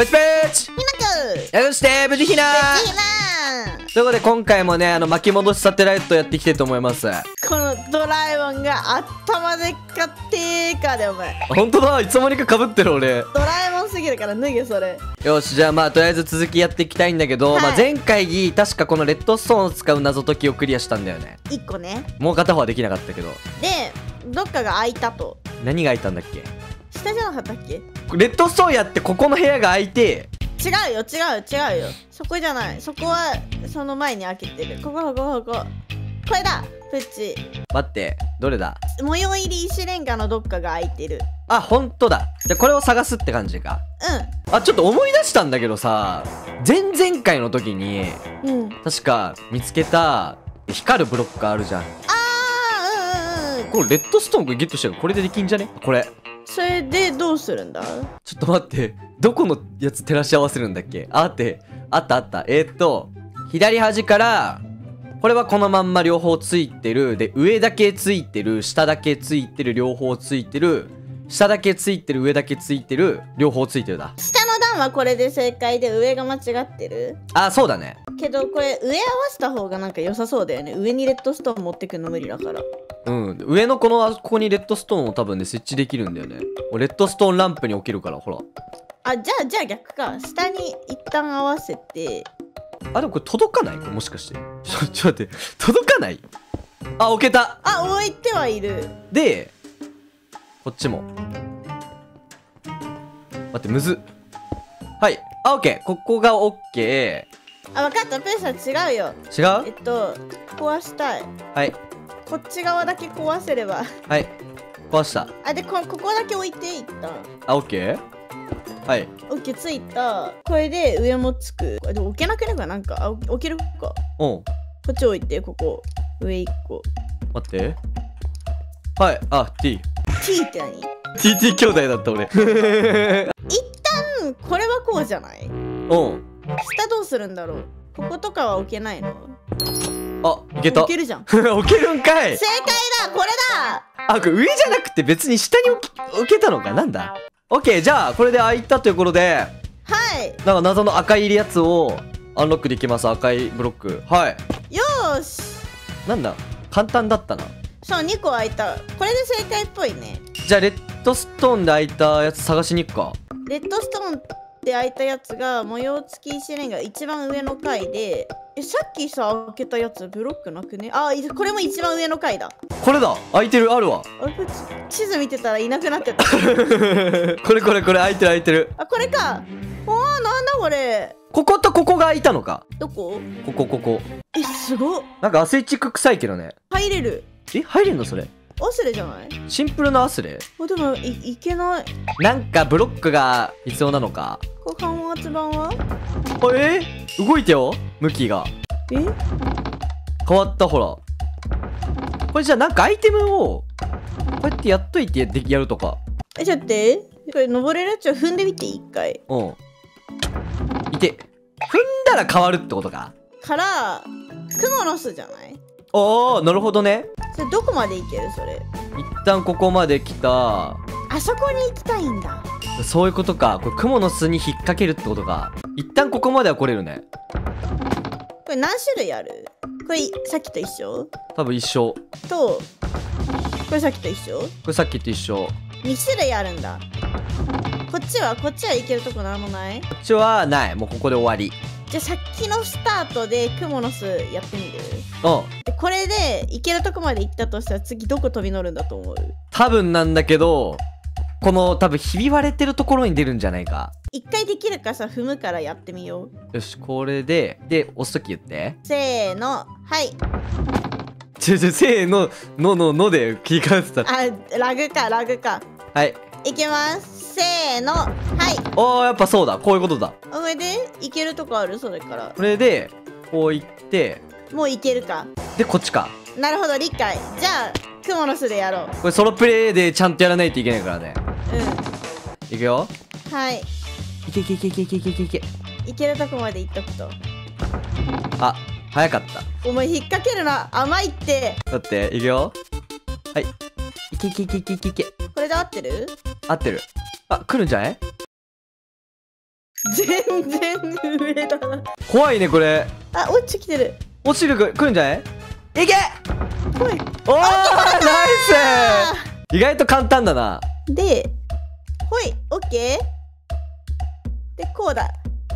ペチペチ。ひなくして無事ひなひなということで今回もねあの巻き戻しサテライトやっていきたいと思います。このドラえもんが頭でっかってーかでお前。本当だいつの間にかかぶってる俺。ドラえもんすぎるから脱げそれ。よしじゃあまあとりあえず続きやっていきたいんだけど、はい。まあ、前回確かこのレッドストーンを使う謎解きをクリアしたんだよね。1個ね。もう片方はできなかったけど。でどっかが開いたと。何が開いたんだっけ？下じゃなかったっけ？レッドストーンやってここの部屋が開いて。違うよ違う違うよ。そこじゃない。そこはその前に開けてる。ここここここ。これだプッチ。待ってどれだ？模様入り石レンガのどっかが開いてる。あ本当だ。じゃあこれを探すって感じか。うあちょっと思い出したんだけどさ前々回の時にんうん。確か見つけた光るブロックがあるじゃん。あーうんうんうん。これレッドストーンゲットしたからこれでできんじゃね？これそれでどうするんだ？ちょっと待って。どこのやつ照らし合わせるんだっけ？あって。あったあった。えー、っと左端からこれはこのまんま両方ついてる。で上だけついてる。下だけついてる。両方ついてる。下だけついてる。上だけついてる。両方ついてるだ。下の段はこれで正解で上が間違ってる。あそうだね。けどこれ上合わせた方がなんか良さそうだよね。上にレッドストーン持ってくの無理だからうん。上のこのあここにレッドストーンを多分ね設置できるんだよね。レッドストーンランプに置けるからほら。あじゃあじゃあ逆か。下に一旦合わせて。あでもこれ届かない？もしかして。ち ょちょっと待って。届かない？あ置けた。あ置いてはいる。でこっちも。待ってむず。っはい。あオッケー。ここがオッケあ分かった。ペースは違うよ。ー違う？えっと壊したい。はいこっち側だけ壊せれば。はい。壊した。あでこここだけ置いて一旦あオッケー？はい。オッケーついた。これで上もつく。あでも置けなければなんかあ置けるか。こうん。っち置いてここ。上1個。待って。はい。あ T T って何？TT 兄弟だった俺。一旦これはこうじゃない？うん。下どうするんだろう？こことかは置けないの？あいけた。置けるじゃん。置けるんかい。正解だこれだ。あこれ上じゃなくて別に下に置けたのか。なんだ。オッケーじゃあこれで開いたということではい。なんか謎の赤いやつをアンロックできます。赤いブロック。はい。よーし。なんだ。簡単だったな。そう2個開いた。これで正解っぽいね。じゃあレッドストーンで開いたやつ探しに行くか。レッドストーンって開いたやつが模様付き石レンガ一番上の階でえさっきさ開けたやつブロックなくね？あいこれも一番上の階だ。これだ。開いてる？あるわ。地地図見てたらいなくなってた。これこれこれ開いてる開いてる。あこれか。おーなんだこれ。こことここが開いたのか。どこ？ここここ。えすごっ。なんかアスレチック臭いけどね。入れる。え入れんのそれ？オスレじゃない？シンプルなアスレあでもいいけない。なんかブロックが必要なのか？これ緩圧板は？あえ？ー動いてよ向きが。え？変わったほら。これじゃあなんかアイテムをこうやってやっといてでやるとか。えちょっと待これ登れるやつを踏んでみて一回。うん。いて。踏んだら変わるってことか。からクモの巣じゃない？おおなるほどね。それどこまで行ける？それ。一旦ここまで来た。あそこに行きたいんだ。そういうことか。これ雲の巣に引っ掛けるってことか。一旦ここまでは来れるね。これ何種類ある？これさっきと一緒？多分一緒。とこれさっきと一緒？これさっきと一緒。こ2種類あるんだ。こっちはこっちは行けるとこなんもない？っちはない。もうここで終わりじゃあさっきのスタートでクモの巣やってみる？うん。でこれで行けるとこまで行ったとしたら次どこ飛び乗るんだと思う？多分なんだけどこの多分ひび割れてるところに出るんじゃないか。一回できるかさ踏むからやってみよう。よしこれでで押すとき言って。せーの。はい。ちょちょせーのののので切り替えてた。あラグかラグか。はい。いきます。せーの。はい。おーやっぱそうだ。こういうことだ。あこれで行けるとこある？それから。これでこう行って。もう行けるか。でこっちか。なるほど理解。じゃあクモの巣でやろう。これソロプレイでちゃんとやらないといけないからね。ういくよ。んはい。いけいけいけいけいけいけ。いけいけ行けるとこまで行っとくと。あ早かった。お前引っ掛けるな。甘いって。だっていくよ。はい。いけいけいけいけいけいけ。これで合ってる？合ってる。あ来るんじゃない？全然上だな。怖いねこれ。あ落ちてきてる。落ちるく来るんじゃない？いけ！ほい。おーナイス！意外と簡単だな。でほいオッケー。でこうだ。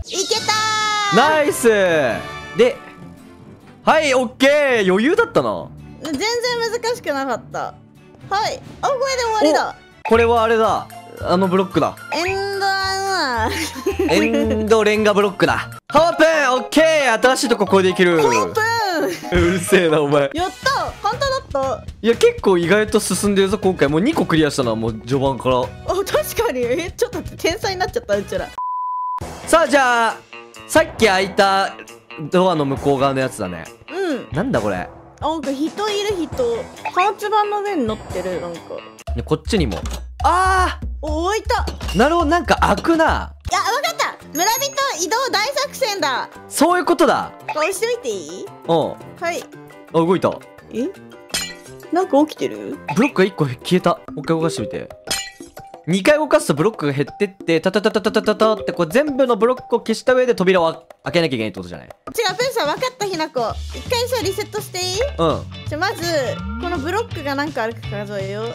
いけたー！ナイス！ではいオッケー。余裕だったな。全然難しくなかった。はい。あこれで終わりだ。これはあれだあのブロックだ。エンドアンエンドレンガブロックだ。オープ!ンオッケー!新しいとここれでいける。オープ!ンうるせえなお前。やった!簡単だった?いや結構意外と進んでるぞ今回。もう2個クリアしたなもう序盤から。あ確かに。えちょっと天才になっちゃったうちら。さあじゃあさっき開いたドアの向こう側のやつだね。うん。なんだこれ？あなんか人いる人。パンツ板の上に乗ってるなんか。ねこっちにもあお置いたーなるほどなんか開くな。いやわかった。村人移動大作戦だ。そういうことだ。押してみていい？う。んはい。あ動いた。え？なんか起きてる？ブロックが1個消えた。もう一回動かしてみて。2回動かすとブロックが減ってってタタタタタタタタってこう全部のブロックを消した上で扉を開けなきゃいけないってことじゃない？違うペンさん分かったひなこ。一回さリセットしていい？うん。じゃあまずこのブロックが何個あるか数えよう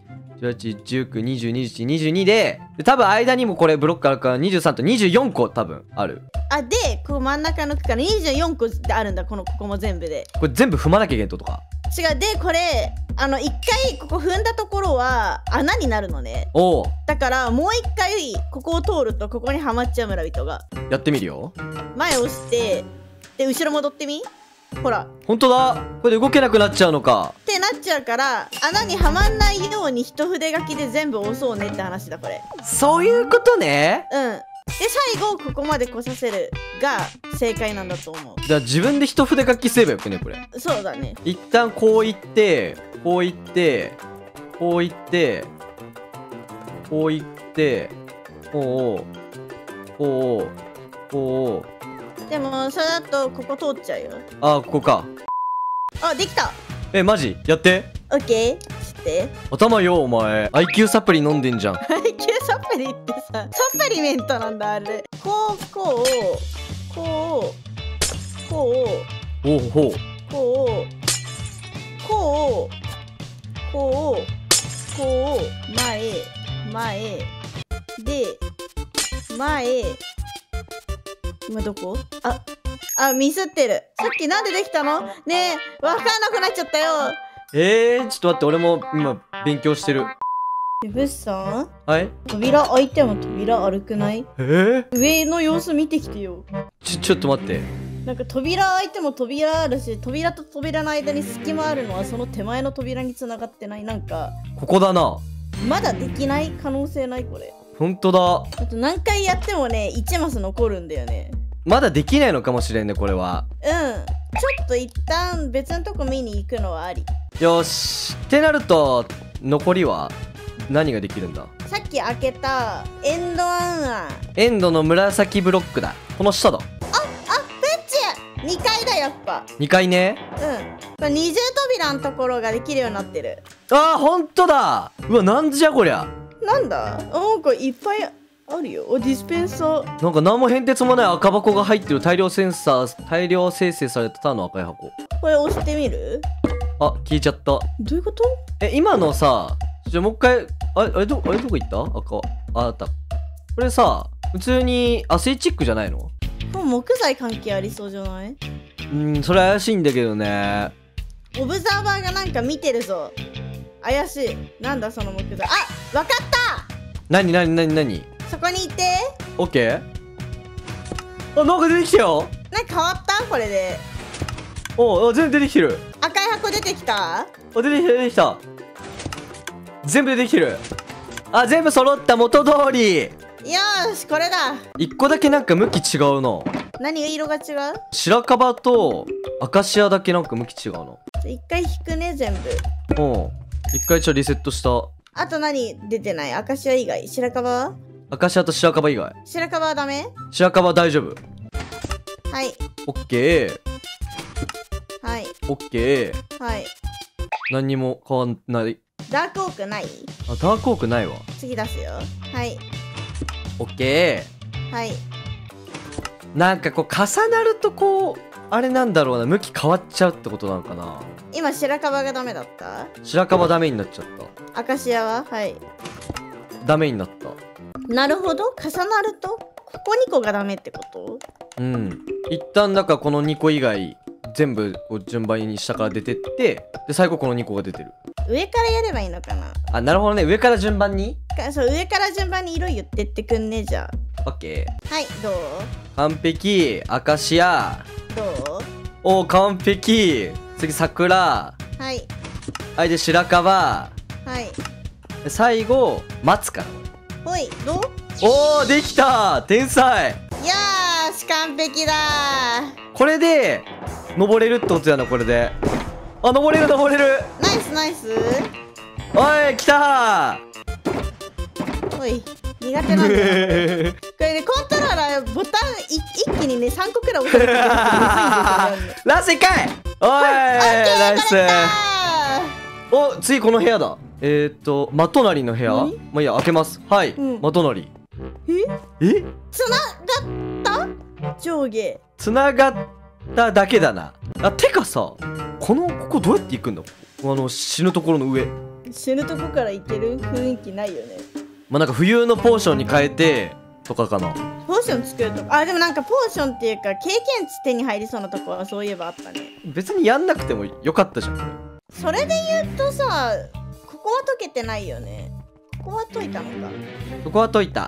5 6 10111213141516171819202122でで多分間にもこれブロックあるから23と24個多分ある。あでこう真ん中の区から24個であるんだこのここも全部で。これ全部踏まなきゃいけんってことか。違うでこれあの一回ここ踏んだところは穴になるのね。おおだからもう一回ここを通るとここにはまっちゃう村人が。やってみるよ。前押してで後ろ戻ってみ？ほら。っ本当だ。これで動けなくなっちゃうのか。てなっちゃうから穴にはまんないように一筆書きで全部押そうねって話だこれ。そういうことね。うん。で最後ここまで来させるが正解なんだと思じゃあ自分で一筆書きすればよくねこれ。うそうだね。一旦こう行ってこう行ってこう行ってこう行ってこうこうこうでもそれだとここ通っちゃうよ。あここか。あできた。えマジ？やって。オッケー。知って。頭よお前。IQ サプリ飲んでんじゃん。配給サプリってさサプリメントなんだあれ。こうこうこうこうおうほうこうこうこうこう前前で前今どこ？ああミスってる。さっきなんでできたの？ねえわかんなくなっちゃったよ。えー、ちょっと待って俺も今勉強してる。ブスさんはい？扉開いても扉歩くない？えー、上の様子見てきてよ。ちょちょっと待って。なんか扉開いても扉あるし扉と扉の間に隙間あるのはその手前の扉に繋がってない。なんかここだな。まだできない？可能性ない？これ。ほんとだ。あと何回やってもね1マス残るんだよねまだできないのかもしれんねこれは。うん。ちょっと一旦別のとこ見に行くのはあり。よし。ってなると残りは何ができるんだ？さっき開けたエンドアンアンエンドの紫ブロックだ。この下だ。あプッチ !2 階だやっぱ。2階ね。うん。これ二重扉のところができるようになってる。あーほんとだ。うわなんじゃこりゃ。なんだ？あなんかいっぱいあるよ。おディスペンサー。なんか何も変哲もない赤箱が入ってる大量センサー大量生成されたただの赤い箱。これ押してみる？あ聞いちゃった。どういうこと？え今のさじゃあもう一回あれあれどあれどこ行った？赤ああった。これさ普通にアスイチックじゃないの？もう木材関係ありそうじゃない？うんそれ怪しいんだけどね。オブザーバーがなんか見てるぞ。怪しい。なんだその木材。あわかった！なになになになにそこにいて。オッケー。あなんか出てきたよ。なんか変わった？これで。おあ全部出てきてる。赤い箱出てきた？あ出てきた出てきた。全部出てきてる。あ全部揃った元通り。よーしこれだ。一個だけなんか向き違うな。何が色が違う？白樺とアカシアだけなんか向き違うな。一回引くね全部。うん。一回ちょっとリセットした。あと何出てない？アカシア以外？白樺？はアカシアと白樺以外。白樺はダメ？白樺大丈夫。はい。オッケー。はい。オッケー。はい。何にも変わんない。ダークオークない？あダークオークないわ。次出すよ。はい。オッケはい。ーなんかこう重なるとこうあれなんだろうな。向き変わっちゃうってことなのかな。今白樺がダメだった？白樺ダメになっちゃった。アカシアは？はい。ダメになったなるほど。重なるとここ2個がダメってこと？うん。一旦だからこの2個以外全部こう順番に下から出てってで最後この2個が出てる。上からやればいいのかな？あなるほどね。上から順番に？かそう上から順番に色言ってってくんねじゃオッケー。あはいどう？完璧。アカシアどう？おー完璧。次桜。はい。はいで白樺。はい。で最後松かなほいどう？おーできた！天才！よーし完璧だ。これで登れるってことやなこれで。あ登れる登れる。ナイスナイス。おい来た！ほい苦手なんだよ。ー これねコントローラーボタンい一気にね3個くらい押されてる ラス1回！おいナイス。あお次この部屋だえー、っと真隣の部屋。ま何あいいや開けます。はい、うん。真隣ーえ？え？つながった？上下。つながっただけだな。あてかさこのここどうやって行くんだ？あの死ぬところの上。死ぬとこから行ける？雰囲気ないよね。まあなんか冬のポーションに変えてとかかな。ポーション作るとか？あでもなんかポーションっていうか経験値手に入りそうなとこはそういえばあったね。別にやんなくてもよかったじゃん。それで言うとさここは解けてないよね。ここは解いたのか。そこは解いた。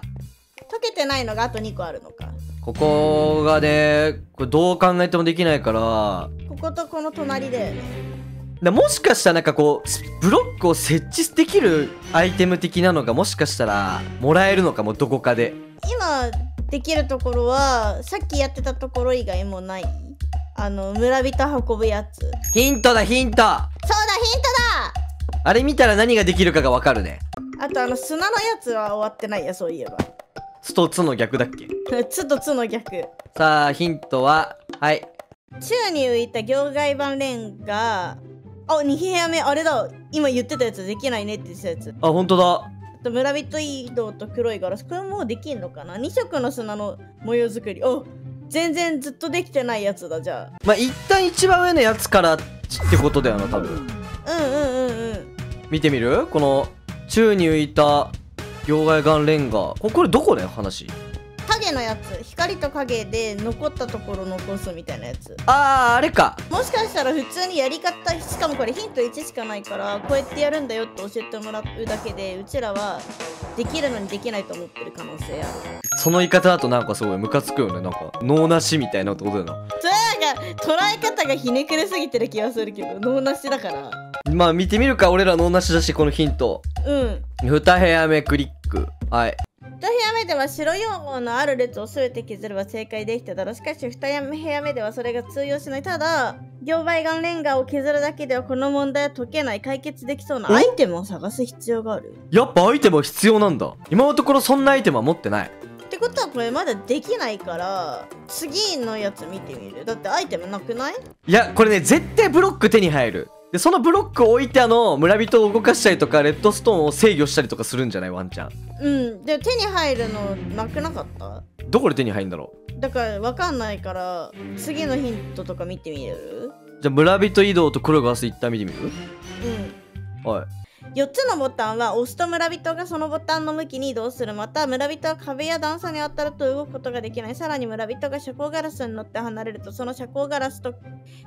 解けてないのがあと2個あるのか。ここがねこれどう考えてもできないから。こことこの隣だよね。だもしかしたらなんかこうブロックを設置できるアイテム的なのがもしかしたらもらえるのかもどこかで。今できるところはさっきやってたところ以外もない。あの村人運ぶやつ。そうだヒントだヒント。ヒントあれ見たら何ができるかがわかるね。だあとあの砂のやつは終わってないやそういえば。スとツの逆だっけ？つとつの逆。さあヒントははい。宙に浮いた業界版レンがあ2部屋目。あれだ。今言ってたやつできないねって言ってたやつ。あ本当だ。あと村人移動と黒いガラス。これもうできんのかな？2色の砂の模様作り。お全然ずっとできてないやつだじゃまあ一旦一番上のやつからってことだよな多分。あうんうんうんうん。見てみる？この宙に浮いた両替岩レンガここれどこだよ話。影のやつ。光と影で残ったところ残すみたいなやつ。あああれか。もしかしたら普通にやり方しかもこれヒント1しかないからこうやってやるんだよって教えてもらうだけでうちらはできるのにできないと思ってる可能性ある。その言い方だとなんかすごいムカつくよね。なんか脳なしみたいなことだよなそれなんか捉え方がひねくれすぎてる気がするけど脳なしだからまあ見てみるか俺ら脳なしだしこのヒント。うん。2部屋目クリック。はい。1部屋目では白用語のある列を全て削れば正解できただろ。うしかし2部屋目ではそれが通用しない。ただ業売岩レンガを削るだけではこの問題は解けない解決できそうなお？アイテムを探す必要がある。やっぱアイテムは必要なんだ。今のところそんなアイテムは持ってない。ってことはこれまだできないから次のやつ見てみる。だってアイテムなくない？いやこれね絶対ブロック手に入るでそのブロックを置いてあの村人を動かしたりとかレッドストーンを制御したりとかするんじゃない？ワンちゃん。うん。で手に入るのなくなかった？どこで手に入るんだろだからわかんないから次のヒントとか見てみる？うじゃあ村人移動と黒ガス一旦見てみる？うん。はい4つのボタンは押すと村人がそのボタンの向きに移動する。また村人は壁や段差に当たると動くことができない。さらに村人が遮光ガラスに乗って離れるとその遮光ガラスと部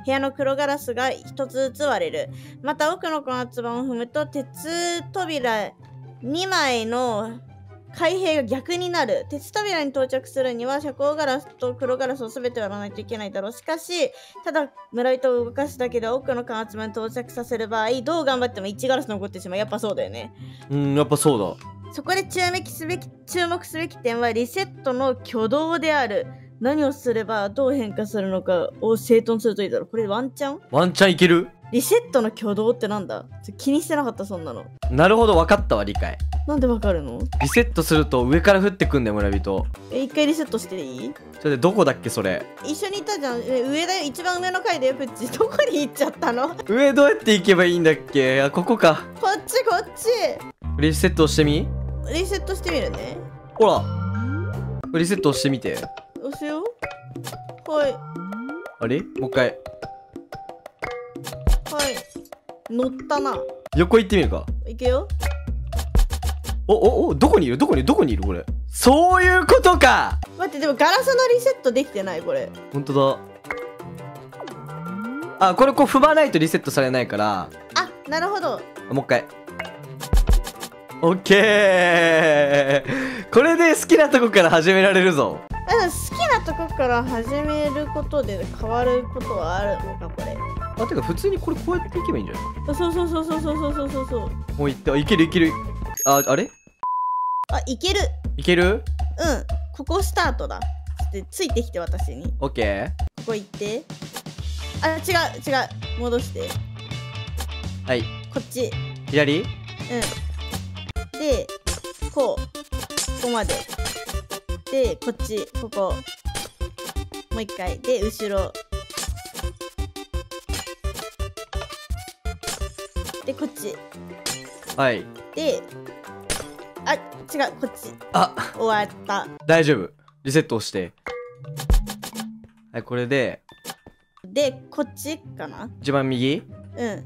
屋の黒ガラスが1つずつ割れる。また奥の小松板を踏むと鉄扉2枚の開閉が逆になる鉄扉に到着するには遮光ガラスと黒ガラスを全て割らないといけないだろう。しかしただ村人を動かすだけで奥の間圧に到着させる場合どう頑張っても1ガラス残ってしまう。やっぱそうだよね。うんやっぱそうだそこで注目すべき注目すべき点はリセットの挙動である。何をすればどう変化するのかを整頓するといいだろう。これワンチャン？ワンチャンいける？リセットの挙動ってなんだ？気にしてなかったそんなの。なるほど分かったわ理解。なんでわかるの？リセットすると上から降ってくんだよ村人。え一回リセットしていい？それでどこだっけそれ。一緒にいたじゃん。え上だよ。一番上の階だよプッチどこに行っちゃったの？こ上どうやって行けばいいんだっけ？あここか。っちこっち。リセットしてみ？リセットしてみるね。ほら。リセットしてみて。押すよ。はい。あれ？もう一回はい。乗ったな。横行ってみるか。いくよ。おおおどこにいる？どこに？いるどこにいる？これ。そういうことか。待ってでもガラスのリセットできてないこれ。ほんとだ。あこれこう踏まないとリセットされないから。あなるほど。あもう一回。オッケー。これで好きなとこから始められるぞ。好きなとこから始めることで変わることはあるのかこれあてか普通にこれこうやっていけばいいんじゃない？そうそうそうそうそうそうそうそうそう。もういってあいけるいける。ああれ？あいける。いける？うん。ここスタートだ。っとついてきて私に。オッケーここ行って。あ違う違う。戻して。はい。こっち。左？うん。でこう。ここまで。でこっち。ここ。もう一回。で後ろでこっち。はい。であ違うこっち。あ。終わった。大丈夫。リセット押して。はいこれで。でこっちかな。一番右？うん。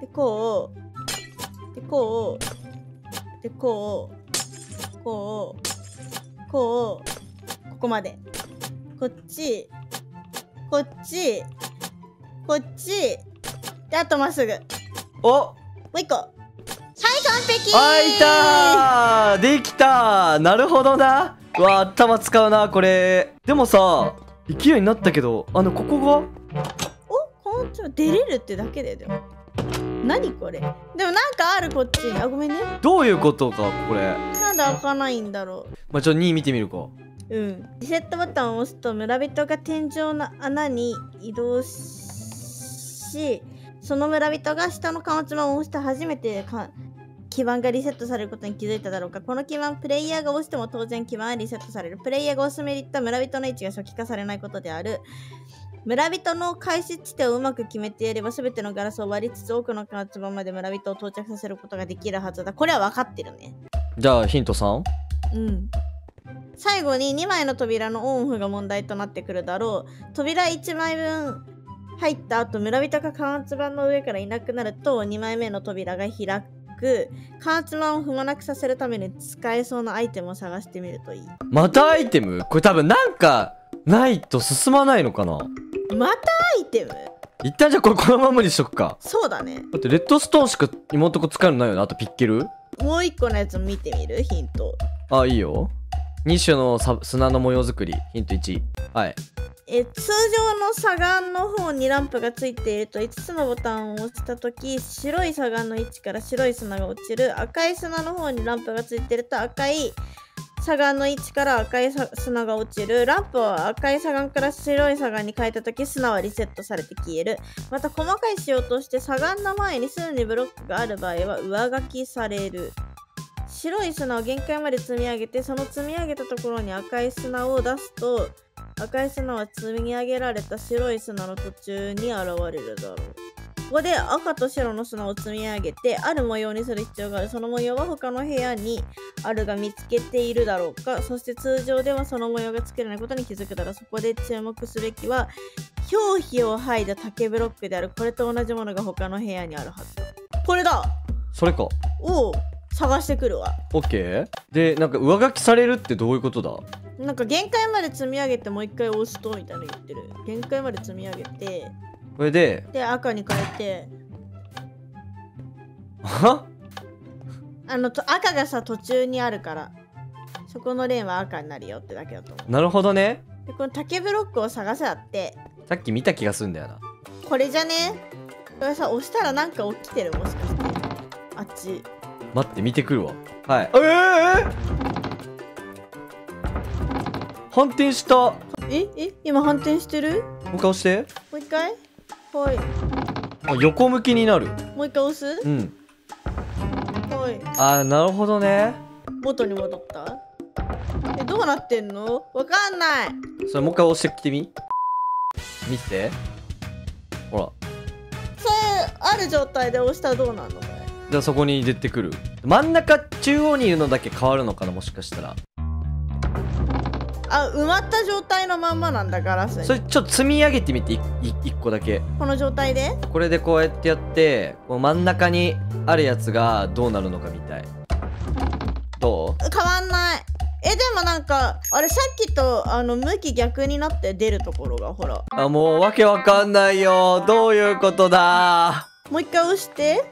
でこう。でこう。でこう。こう。こう。ここまで。こっち。こっち。こっちであとまっすぐ。もおう一個。はい完璧あいた。ーできた。ーなるほどな。うわ頭使うなこれ。でもさ生きるようになったけどあのここが？おこんちは出れるってだけででも。何これ？でもなんかあるこっち。にあごめんね。どういうことかこれ。なんで開かないんだろう。まあ、ちょっと2見てみるか。うん、リセットボタンを押すと村人が天井の穴に移動しその村人が下の貨物板を押して初めてか基盤がリセットされることに気づいただろうかこの基盤プレイヤーが押しても当然基盤はリセットされるプレイヤーが押すメリットは村人の位置が初期化されないことである村人の開始地点をうまく決めていれば全てのガラスを割りつつ多くの貨物板まで村人を到着させることができるはずだこれは分かってるねじゃあヒント 3? うん。最後に2枚の扉のオンオフが問題となってくるだろう。扉1枚分入った後、村人が貨物板の上からいなくなると2枚目の扉が開く。貨物板を踏まなくさせるために使えそうなアイテムを探してみるといい。またアイテム？これ多分なんかないと進まないのかな？またアイテム？一旦じゃあこれこのままにしとくかそうだね。だってレッドストーンしか今のとこ使うのないよねあとピッケル？もう一個のやつ見てみる？ヒント。あいいよ2種の砂の模様作り。ヒント1はい。え通常の左岸の方にランプがついていると5つのボタンを押した時白い左岸の位置から白い砂が落ちる。赤い砂の方にランプがついていると赤い左岸の位置から赤い砂が落ちる。ランプを赤い左岸から白い左岸に変えた時砂はリセットされて消える。また細かい仕様として左岸の前にすでにブロックがある場合は上書きされる。白い砂を限界まで積み上げてその積み上げたところに赤い砂を出すと赤い砂は積み上げられた白い砂の途中に現れるだろう。ここで赤と白の砂を積み上げてある模様にする必要があるその模様は他の部屋にあるが見つけているだろうか。そして通常ではその模様が作れないことに気づくだろう。そこで注目すべきは表皮を剥いだ竹ブロックである。これと同じものが他の部屋にあるはずだ。これだ。それか。おう探してくるわ。OK でなんか上書きされるってどういうことだ？なんか限界まで積み上げてもう一回押すとみたいなの言ってる。限界まで積み上げて。これで？で赤に変えて。は？あのと赤がさ途中にあるから。そこのレーンは赤になるよってだけだと思なるほどね。うでこの竹ブロックを探せあって。さっき見た気がするんだよな。これじゃね？これさ押したらなんか起きてるもしかして。あっち待って見てくるわ。はい。えー、えー、反転した。もええ今反転してる？う一回押して。もう一回？はい。あ横向きになる。もう一回押す？うん。はい。あーなるほどね。元に戻った？えどうなってんの？わかんない。それもう一回押してきてみ。見て。ほら。それある状態で押したらどうなるの？じゃあそこに出てくる。真ん中中央にいるのだけ変わるのかなもしかしたら。あ埋まった状態のまんまなんだガラスに。それちょっと積み上げてみていい一個だけ。この状態で？これでこうやってやってこう真ん中にあるやつがどうなるのかみたい。どう？変わんない。えでもなんかあれさっきとあの向き逆になって出るところがほら。あもうわけわかんないよ。どういうことだ？もう一回押して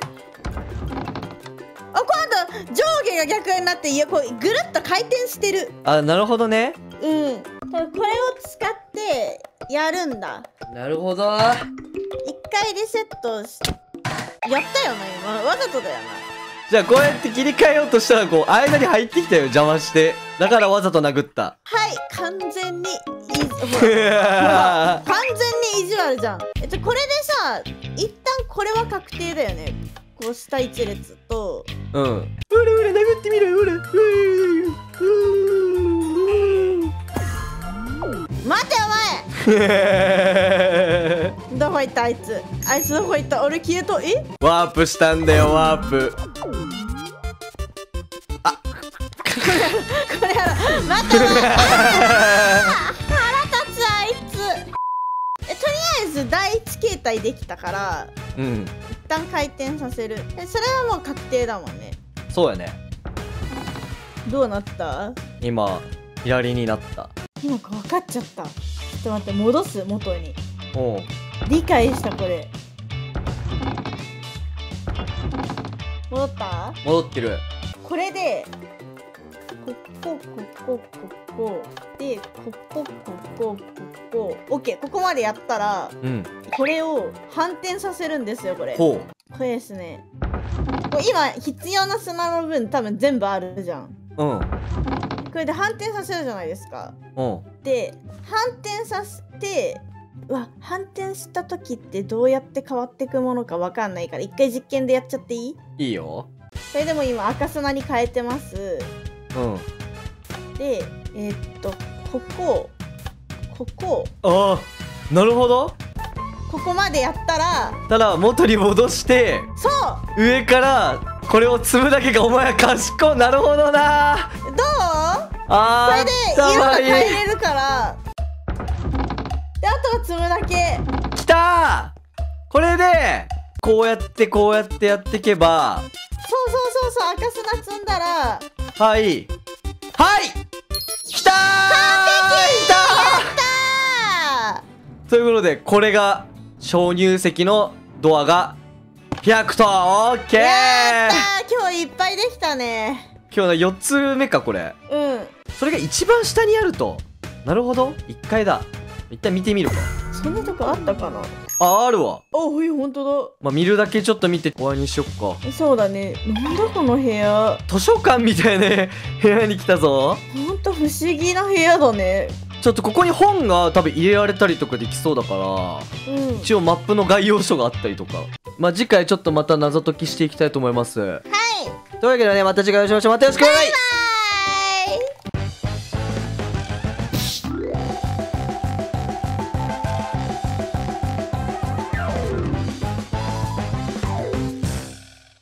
あ今度上下が逆になっていやこうぐるっと回転してる。あなるほどね。うん。多分これを使ってやるんだ。なるほど。一回リセットしやったよな今。わざとだよな。じゃあこうやって切り替えようとしたらこう間に入ってきたよ邪魔して。だからわざと殴った。はい完全にい ほら。完全に意地悪じゃん。えっとこれでさ一旦これは確定だよねこう下一列とうん。うれうれ殴ってみるうれうれ待てお前 どこ行ったあいつ？あいつどこ行った？俺消えとえ？ワープしたんだよワープ。これやろ。待ってお前腹立つあいつ。えとりあえず第一形態できたからうん。一旦回転させる。えそれはもう確定だもんね。そうやね。どうなった？今左になった。なんか分かっちゃった。ちょっと待って戻す？元に。おう。理解したこれ。戻った？戻ってる。これでここここここでここここここオッケーここまでやったらうん。これを反転させるんですよこれ。こほれですね。今必要な砂の分多分全部あるじゃん。ううん。これで反転させるじゃないですか。うん。で反転させてうわ反転した時ってどうやって変わっていくものかわかんないから一回実験でやっちゃっていい？いいよ。それでも今赤砂に変えてます。うん。でえーっとここここ。ああなるほど。ここまでやったらただ元に戻してそう。上からこれを積むだけがお前は賢い。なるほどな。どう？あーこれで色が変えれるから。であとは積むだけ。きた。ーこれでこうやってこうやってやっていけば。そうそうそうそう赤砂積んだら。はい。はい。きたーきたあーということでこれが鍾乳石のドアが開くとオッケー今日いっぱいできたね。今日の4つ目かこれ。うん。それが一番下にあると。なるほど。1階だ一旦見てみるか。そんなとこあったかな？ああるわ。あほいほんとまあ見るだけちょっと見て終わりにしよっか。だそうだね。なんだこの部屋？図書館みたいな 部屋に来たぞ。ほんと不思議な部屋だね。ちょっとここに本が多分入れられたりとかできそうだからうん。一応マップの概要書があったりとか。まあ次回ちょっとまた謎解きしていきたいと思います。はい。というわけでねまた次回お会いしましょう。またよろしくお願い。します